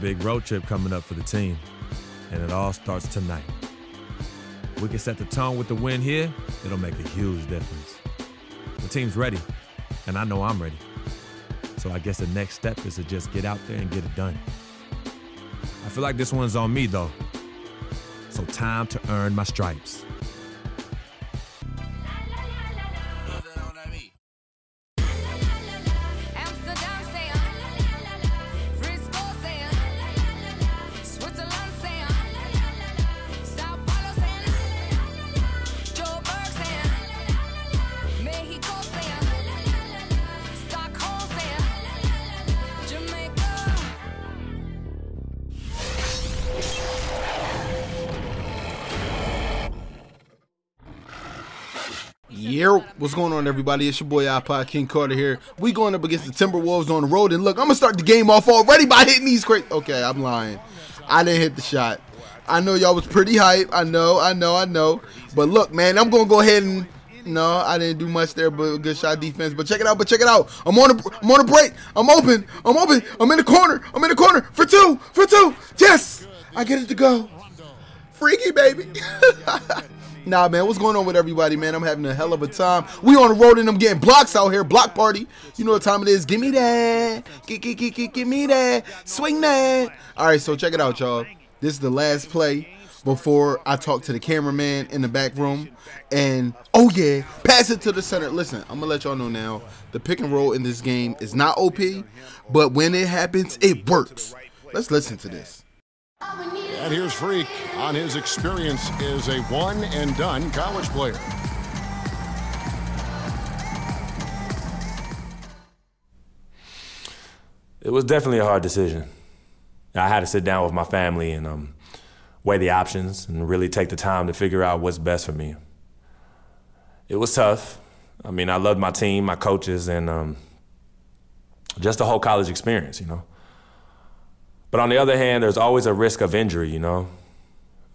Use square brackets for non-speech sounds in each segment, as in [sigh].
Big road trip coming up for the team, and it all starts tonight. We can set the tone with the win here, it'll make a huge difference. The team's ready, and I know I'm ready. So I guess the next step is to just get out there and get it done. I feel like this one's on me though. So time to earn my stripes. Yeah, what's going on, everybody? It's your boy iPod King Carter here. We going up against the Timberwolves on the road, and look, I'm gonna start the game off already by hitting these crazy. Okay, I'm lying. I didn't hit the shot. I know y'all was pretty hype. I know, I know, I know. But look, man, I'm gonna go ahead and. No, I didn't do much there, but good shot defense. But check it out, but check it out. I'm on a, I'm on a break. I'm open. I'm open. I'm in the corner. I'm in the corner for two, for two. Yes, I get it to go. Freaky baby. [laughs] nah, man, what's going on with everybody, man? I'm having a hell of a time. We on the road and I'm getting blocks out here. Block party. You know what time it is. Give me that. Give, give, me that. Swing that. All right, so check it out, y'all. This is the last play before I talk to the cameraman in the back room. And, oh yeah, pass it to the center. Listen, I'm going to let y'all know now. The pick and roll in this game is not OP, but when it happens, it works. Let's listen to this. And here's Freak on his experience as a one and done college player. It was definitely a hard decision. I had to sit down with my family and um, weigh the options and really take the time to figure out what's best for me. It was tough. I mean, I loved my team, my coaches, and um, just the whole college experience, you know. But on the other hand, there's always a risk of injury, you know.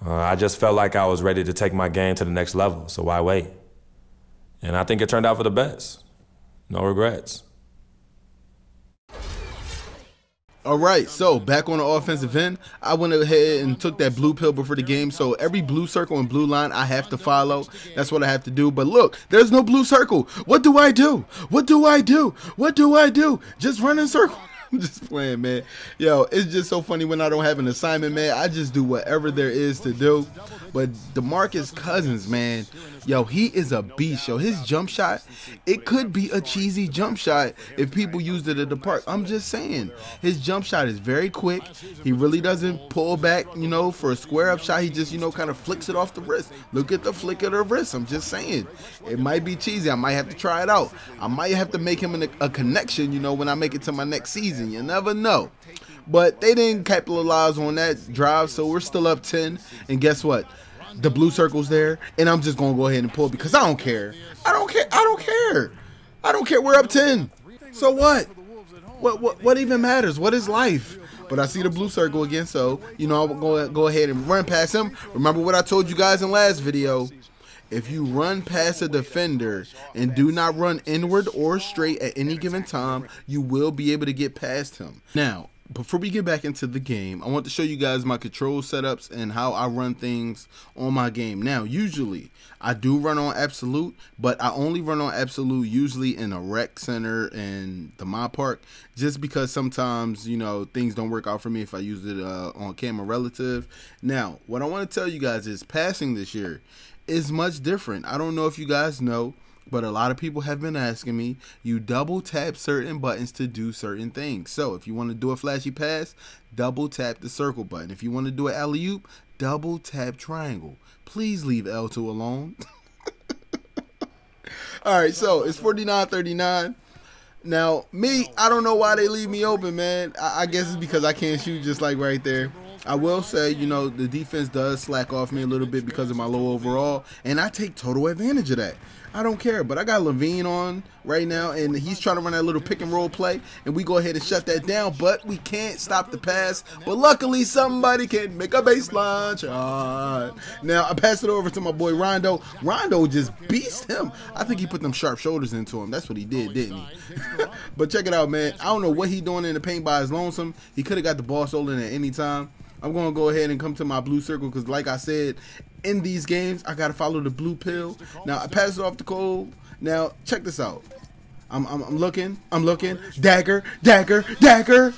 Uh, I just felt like I was ready to take my game to the next level, so why wait? And I think it turned out for the best. No regrets. All right, so back on the offensive end, I went ahead and took that blue pill before the game. So every blue circle and blue line I have to follow. That's what I have to do. But look, there's no blue circle. What do I do? What do I do? What do I do? Just run in circle. I'm just playing, man. Yo, it's just so funny when I don't have an assignment, man. I just do whatever there is to do. But DeMarcus Cousins, man, yo, he is a beast, yo. His jump shot, it could be a cheesy jump shot if people used it at the park. I'm just saying, his jump shot is very quick. He really doesn't pull back, you know, for a square up shot. He just, you know, kind of flicks it off the wrist. Look at the flick of the wrist. I'm just saying, it might be cheesy. I might have to try it out. I might have to make him a, a connection, you know, when I make it to my next season. You never know. But they didn't capitalize on that drive, so we're still up 10. And guess what? The blue circle's there, and I'm just gonna go ahead and pull because I don't care. I don't care. I don't care. I don't care. We're up 10. So what? What what what even matters? What is life? But I see the blue circle again, so you know I'll go go ahead and run past him. Remember what I told you guys in last video. If you run past a defender and do not run inward or straight at any given time, you will be able to get past him. Now, before we get back into the game, I want to show you guys my control setups and how I run things on my game. Now, usually I do run on absolute, but I only run on absolute usually in a rec center and the my park, just because sometimes you know things don't work out for me if I use it uh, on camera relative. Now, what I want to tell you guys is passing this year is much different. I don't know if you guys know, but a lot of people have been asking me, you double tap certain buttons to do certain things. So if you want to do a flashy pass, double tap the circle button. If you want to do an alley oop, double tap triangle. Please leave L2 alone. [laughs] All right, so it's 49-39. Now, me, I don't know why they leave me open, man. I, I guess it's because I can't shoot just like right there. I will say, you know, the defense does slack off me a little bit because of my low overall, and I take total advantage of that. I don't care. But I got LaVine on right now, and he's trying to run that little pick and roll play, and we go ahead and shut that down. But we can't stop the pass. But luckily, somebody can make a baseline shot. Now I pass it over to my boy Rondo. Rondo just beast him. I think he put them sharp shoulders into him. That's what he did, didn't he? [laughs] but check it out, man. I don't know what he doing in the paint by his lonesome. He could have got the ball stolen at any time. I'm to go ahead and come to my blue circle because, like I said, in these games, I got to follow the blue pill. Now, I pass it off to Cole. Now, check this out. I'm, I'm, I'm looking. I'm looking. Dagger, dagger, dagger.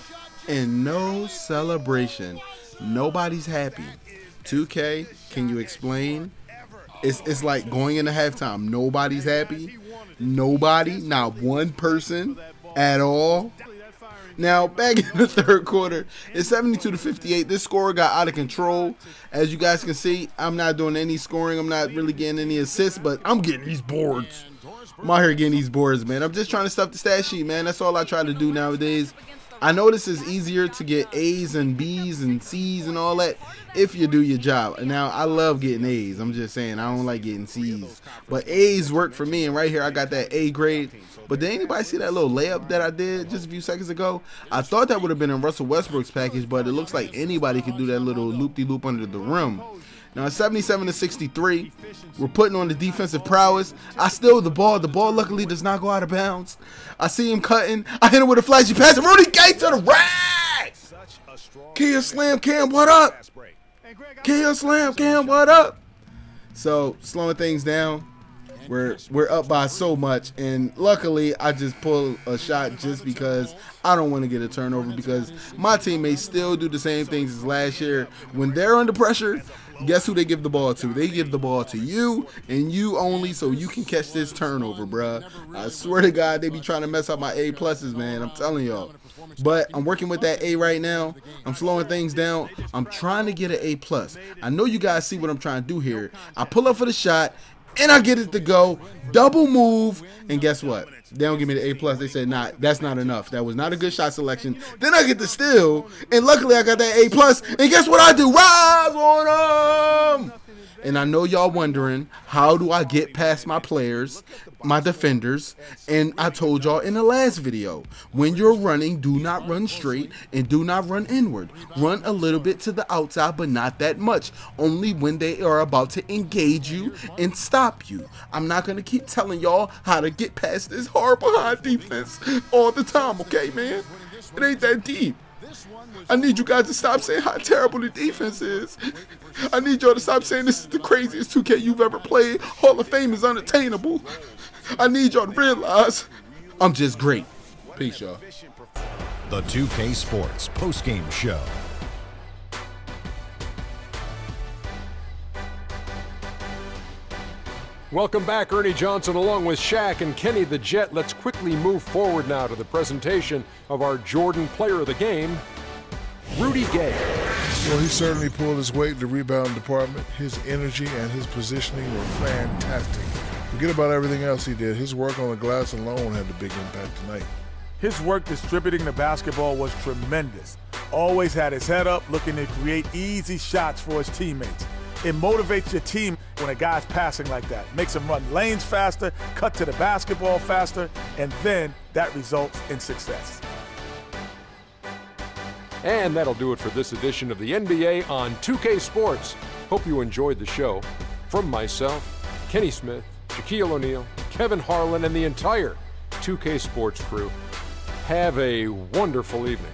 And no celebration. Nobody's happy. 2K, can you explain? It's, it's like going into halftime. Nobody's happy. Nobody, not one person at all. Now, back in the third quarter, it's 72 to 58. This score got out of control. As you guys can see, I'm not doing any scoring. I'm not really getting any assists, but I'm getting these boards. I'm out here getting these boards, man. I'm just trying to stuff the stat sheet, man. That's all I try to do nowadays. I know this is easier to get A's and B's and C's and all that if you do your job. Now I love getting A's. I'm just saying I don't like getting C's. But A's work for me and right here I got that A grade. But did anybody see that little layup that I did just a few seconds ago? I thought that would have been in Russell Westbrook's package, but it looks like anybody could do that little loop-de-loop under the rim. Now it's 77 to 63. We're putting on the defensive prowess. I steal the ball. The ball luckily does not go out of bounds. I see him cutting. I hit him with a flashy pass. Rudy Gay to the rack. Kia Slam Cam, what up? Kia Slam Cam, what up? So slowing things down. We're we're up by so much, and luckily I just pull a shot just because I don't want to get a turnover because my teammates still do the same things as last year. When they're under pressure, guess who they give the ball to? They give the ball to you and you only, so you can catch this turnover, bruh. I swear to God, they be trying to mess up my A pluses, man. I'm telling y'all. But I'm working with that A right now. I'm slowing things down. I'm trying to get an A plus. I know you guys see what I'm trying to do here. I pull up for the shot and I get it to go. Double move, and guess what? They don't give me the A plus. They said, "Not, that's not enough. That was not a good shot selection." Then I get the steal, and luckily I got that A plus. And guess what I do? Rise on them. And I know y'all wondering how do I get past my players, my defenders, and I told y'all in the last video, when you're running, do not run straight and do not run inward. Run a little bit to the outside, but not that much. Only when they are about to engage you and stop you. I'm not gonna keep telling y'all how to get past this hard behind defense all the time, okay, man? It ain't that deep. I need you guys to stop saying how terrible the defense is. I need y'all to stop saying this is the craziest 2K you've ever played. Hall of Fame is unattainable. I need y'all to realize I'm just great. Peace, y'all. The 2K Sports postgame show. Welcome back, Ernie Johnson, along with Shaq and Kenny the Jet. Let's quickly move forward now to the presentation of our Jordan Player of the Game, Rudy Gay. Well, he certainly pulled his weight in the rebound department. His energy and his positioning were fantastic. Forget about everything else he did. His work on the glass alone had a big impact tonight. His work distributing the basketball was tremendous. Always had his head up, looking to create easy shots for his teammates. It motivates your team when a guy's passing like that. Makes them run lanes faster, cut to the basketball faster, and then that results in success. And that'll do it for this edition of the NBA on 2K Sports. Hope you enjoyed the show. From myself, Kenny Smith, Shaquille O'Neal, Kevin Harlan, and the entire 2K Sports crew, have a wonderful evening.